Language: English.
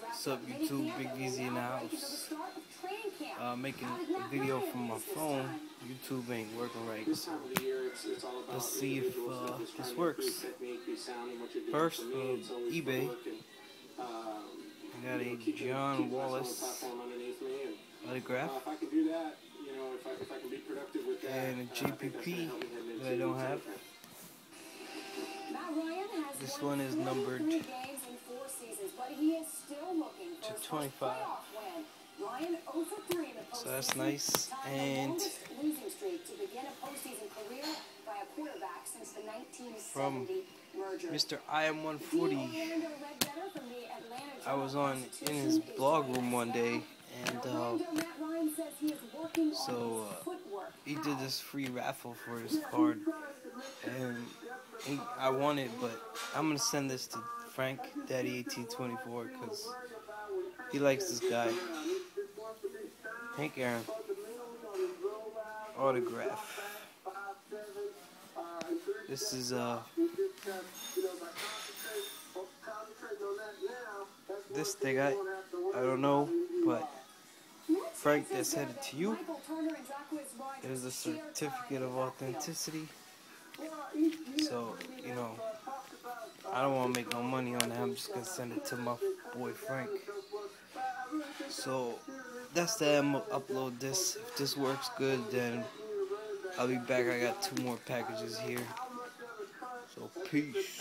What's up YouTube, Big Easy in the house. Uh, making a video from my phone. YouTube ain't working right, let's see if uh, this works. First, uh, eBay. I got a John Wallace autograph and a JPP that I don't have. This one is numbered 25. So that's nice. And from Mr. I am 140, I was on in his blog room one day, and uh, so uh, he did this free raffle for his card, and he, I won it, but I'm gonna send this to Frank Daddy 1824 because he likes this guy. Hank Aaron autograph. This is uh this thing I I don't know, but Frank, sent it to you. There's a certificate of authenticity. So, you know, I don't want to make no money on it. I'm just going to send it to my boy Frank. So, that's that. I'm to upload this. If this works good, then I'll be back. I got two more packages here. So, peace.